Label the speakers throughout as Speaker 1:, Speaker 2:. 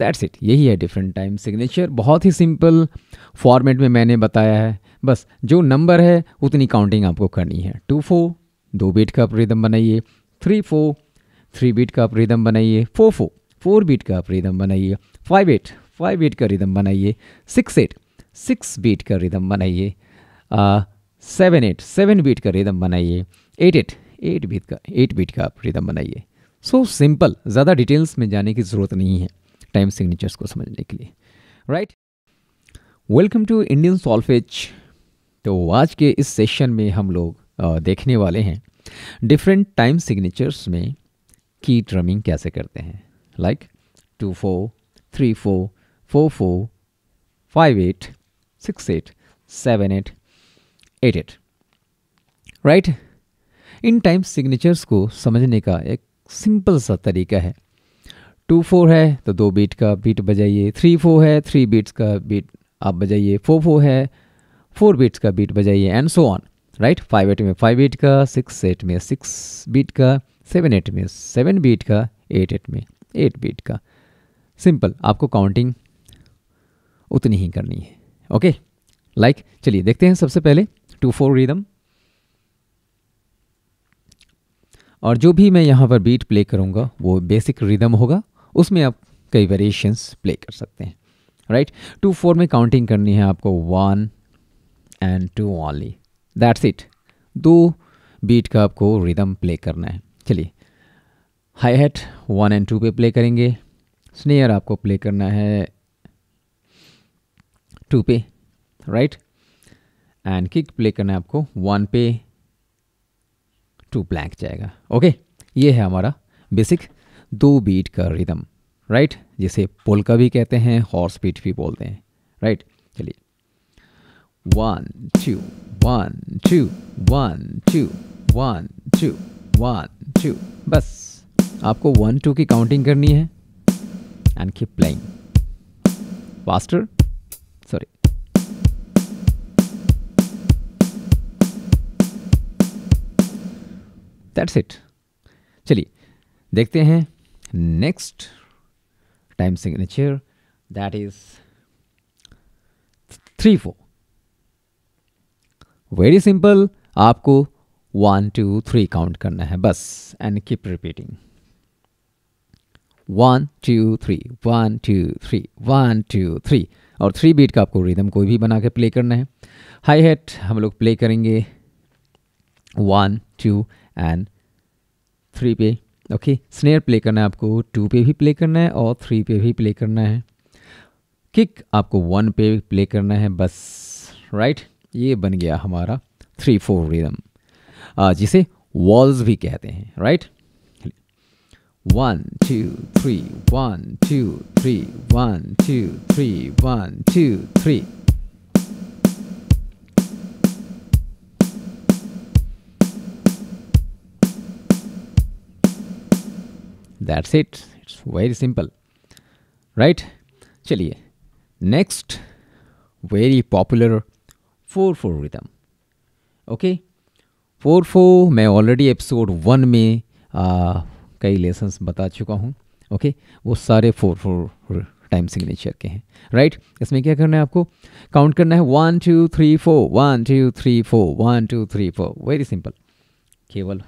Speaker 1: That's it यही है different time signature बहुत ही सिंपल फॉर्मेट में मैंने बताया है। बस, जो नंबर है, उतनी काउंटिंग आपको करनी है। टू फोर दो बीट का रिदम बनाइए। थ्री फोर थ्री बीट का आप रिदम बनाइए। फोर फोर फोर बीट का रिदम बनाइए। फाइव एट फाइव बीट का रिदम बनाइए। सिक्स एट सिक्स बीट का रिदम बनाइए। सेवन एट सेवन बीट का रिदम बनाइए। एट एट एट बीट का एट बीट का रिदम बनाइए। सो सिंपल ज़्यादा डिटेल्स में जाने की ज़रूरत नहीं है। टाइम सिग्नेचर्स को समझने के लिए right welcome to Indian solfege तो आज के इस सेशन में हम लोग देखने वाले हैं डिफरेंट टाइम सिग्नेचर्स में की ड्रमिंग कैसे करते हैं। Like two four three four four four five eight six eight seven eight eight eight right in time signatures को समझने का एक सिंपल सा तरीका है। टू फोर है तो दो बीट का बीट बजाइए। थ्री फोर है, थ्री बीट्स का बीट आप बजाइए। फोर फोर है, फोर बीट्स का beat बजाइए and so on right five eight में फाइव एट का सिक्स एट में सिक्स बीट का सेवन एट में सेवन बीट का एट एट में एट बीट का। सिंपल आपको काउंटिंग उतनी ही करनी है ओके लाइक चलिए देखते हैं सबसे पहले टू फोर रिदम और जो भी मैं यहाँ पर बीट प्ले करूँगा, वो बेसिक रिदम होगा। उसमें आप कई वेरिएशंस प्ले कर सकते हैं राइट टू फोर में काउंटिंग करनी है आपको one and two only that's it दो बीट का आपको रिदम प्ले करना है। चलिए hi hat one and two पे प्ले करेंगे। स्नेयर आपको प्ले करना है टू पे राइट एंड किक प्ले करना है आपको वन पे टू ब्लैंक जाएगा। ओके ये है हमारा बेसिक दो बीट का रिदम राइट जिसे पोलका भी कहते हैं हॉर्स बीट भी बोलते हैं राइट चलिए। One two one two one two one two one two बस। आपको वन टू की काउंटिंग करनी है and keep playing faster sorry that's it चलिए, देखते हैं next time signature that is three four very simple आपको वन टू थ्री काउंट करना है, बस and keep repeating one two three one two three one two three और three beat का आपको रिदम कोई भी बना के प्ले करना है। हाई हेट हम लोग प्ले करेंगे। वन टू एंड थ्री पे। ओके स्नेयर प्ले करना है आपको टू पे भी प्ले करना है और थ्री पे भी प्ले करना है। किक आपको वन पे प्ले करना है, बस राइट ये बन गया हमारा थ्री फोर रिदम जिसे वॉल्स भी कहते हैं right one two three one two three one two three one two three that's it it's very simple right चलिए. Next very popular four four rhythm okay four four मैं already episode one में आ, कई lessons बता चुका हूँ. Okay okay? वो सारे फोर फोर टाइम सिग्नेचर के हैं. Right right? इसमें क्या करना है आपको? काउंट करना है. One two three four one two three four one two three four very simple केवल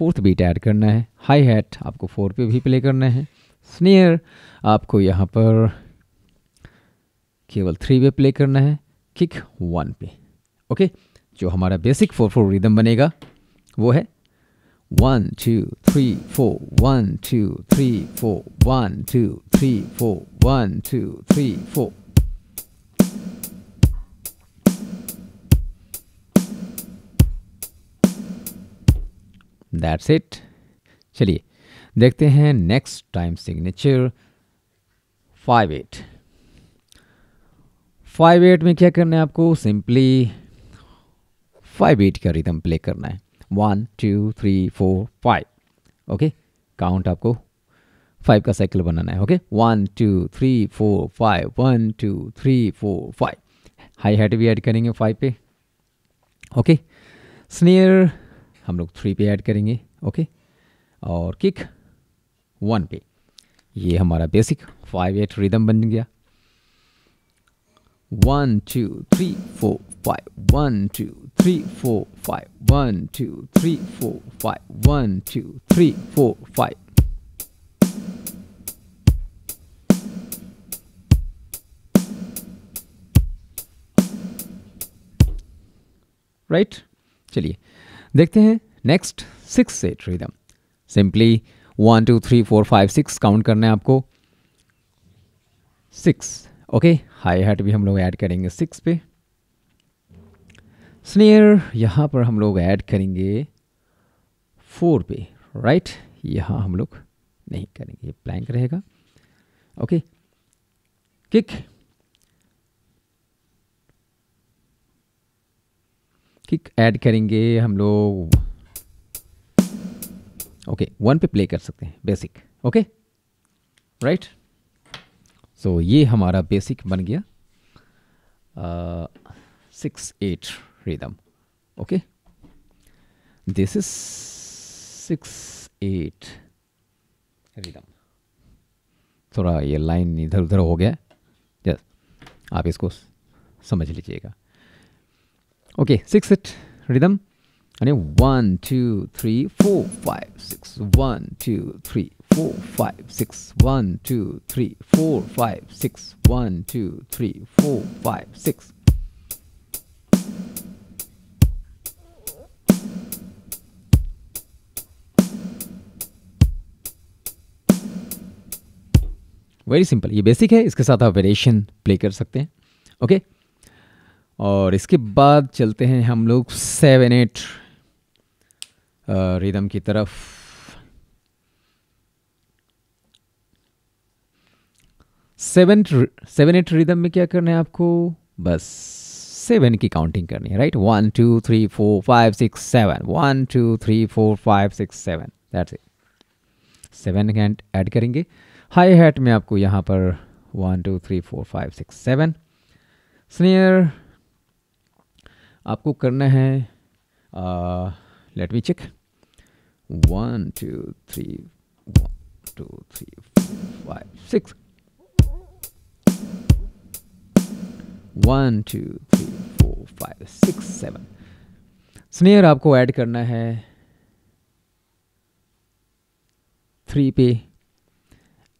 Speaker 1: फोर्थ बीट ऐड करना है। हाई हैट आपको फोर पे भी प्ले करना है। स्नेयर आपको यहाँ पर केवल थ्री पे प्ले करना है। किक वन पे। ओके जो हमारा बेसिक फोर फोर रिदम बनेगा, वो है one two three four one two three four one two three four one two three four that's it चलिए, देखते हैं next time signature five eight five eight में क्या करना है आपको? सिंपली फाइव एट का रिदम प्ले करना है. One two three four five okay count आपको फाइव का साइकिल बनाना है okay one two three four five one two three four five hi hat भी ऐड करेंगे फाइव पे. ओके स्नेयर हम लोग थ्री पे ऐड करेंगे ओके और किक वन पे। ये हमारा बेसिक फाइव एट रिदम बन गया। One two three four five one two three four five one two three four five one two three four five right चलिए। देखते हैं नेक्स्ट सिक्स से rhythm simply one two three four five six count करना है आपको। Six okay hi hat भी हम लोग ऐड करेंगे सिक्स पे। स्नेयर यहाँ पर हम लोग ऐड करेंगे फोर पे राइट right? यहाँ हम लोग नहीं करेंगे प्लैंक रहेगा। ओके किक किक ऐड करेंगे हम लोग। ओके वन पे प्ले कर सकते हैं बेसिक ओके राइट सो ये हमारा बेसिक बन गया। Six eight rhythm okay this is six eight rhythm थोड़ा ये लाइन इधर उधर हो गया। यस आप इसको समझ लीजिएगा। ओके सिक्स इट रिदम अनि one two three four five six one two three four five six one two three four five six one two three four five six very simple ये basic है, इसके साथ आप variation play कर सकते हैं. Okay okay? और इसके बाद चलते हैं हम लोग सेवन एट रिदम की तरफ़। सेवन सेवन एट रिदम में क्या करना है आपको? बस सेवन की काउंटिंग करनी है right one two three four five six seven one two three four five six seven that's it seven hand add करेंगे। हाई हैट में आपको यहाँ पर one two three four five six seven snare आपको करना है let me check one two three one two three five six one two three four five six seven snare आपको add करना है. थ्री पे.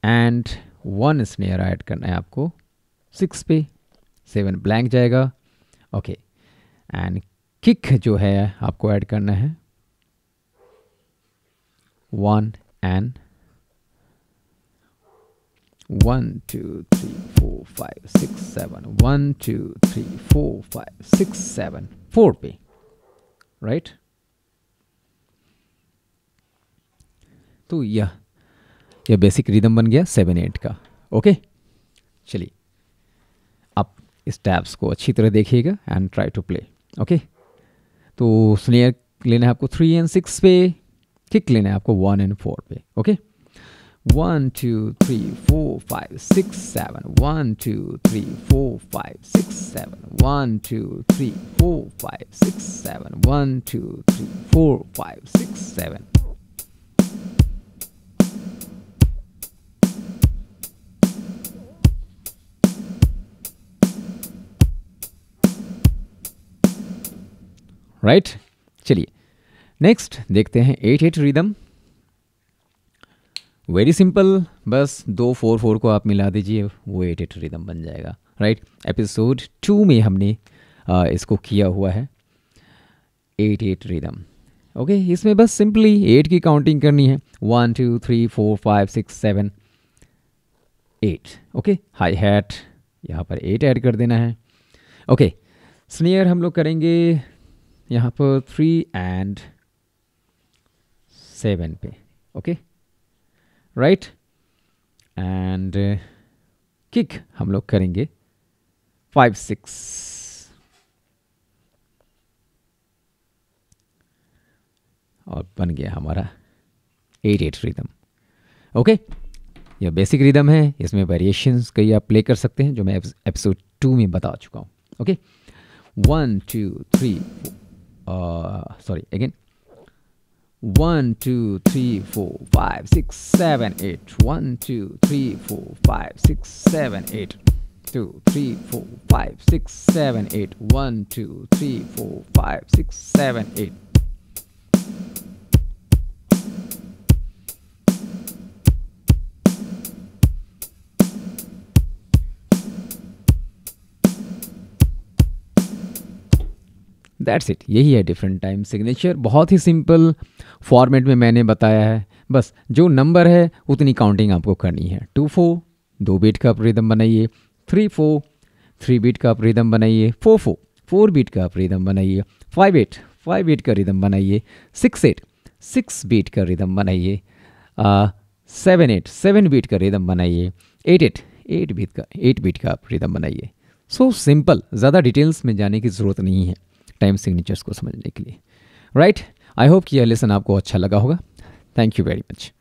Speaker 1: एंड वन स्नेयर ऐड करना है आपको. सिक्स पे. सेवन ब्लैंक जाएगा. ओके एंड किक जो है आपको ऐड करना है। One and one two three four five six seven one two three four five six seven four पे राइट तो यह यह बेसिक रिदम बन गया सेवन एट का। ओके चलिए, आप इस टैब्स को अच्छी तरह देखिएगा and try to play okay तो स्नेयर लेना है आपको थ्री एंड सिक्स पे किक लेना है आपको वन एंड फोर पे okay one two three four five six seven one two three four five six seven one two three four five six seven one two three four five six seven right चलिए next देखते हैं eight eight rhythm very simple बस दो four four को आप मिला दीजिए वो एट एट रिदम बन जाएगा. राइट एपिसोड टू में हमने आ, इसको किया हुआ है. एट एट रिदम ओके इसमें बस सिंपली एट की काउंटिंग करनी है. One two three four five six seven eight okay high hat यहाँ पर एट ऐड कर देना है. ओके okay, स्नेयर हम लोग करेंगे यहाँ पर थ्री एंड सेवन पे ओके राइट एंड किक हम लोग करेंगे फाइव सिक्स और बन गया हमारा एट एट रिदम ओके यह बेसिक रिदम है, इसमें वेरिएशंस कई आप प्ले कर सकते हैं, जो मैं एपिसोड टू में बता चुका हूँ okay one two three uh, sorry again. 1 2 3 4 5 6 7 8 1 2 3 4 5 6 7 8 2 3 4 5 6 7 8 1 2 3 4 5 6 7 8 that's it यही है डिफरेंट टाइम सिग्नेचर बहुत ही सिंपल फॉर्मेट में मैंने बताया है। बस, जो नंबर है, उतनी काउंटिंग आपको करनी है। टू फोर दो बीट का आप रिदम बनाइए। थ्री फोर थ्री बीट का आप रिदम बनाइए। फोर फोर फोर बीट का आप रिदम बनाइए। फाइव एट फाइव बीट का रिदम बनाइए। सिक्स एट सिक्स बीट का रिदम बनाइए। सेवन एट सेवन बीट का रिदम बनाइए। एट एट एट बीट का एट बीट का आप रिदम बनाइए। सो सिंपल ज़्यादा डिटेल्स में जाने की ज़रूरत नहीं है। टाइम सिग्नेचर्स को समझने के लिए। राइट आई होप कि यह लेसन आपको अच्छा लगा होगा। Thank you very much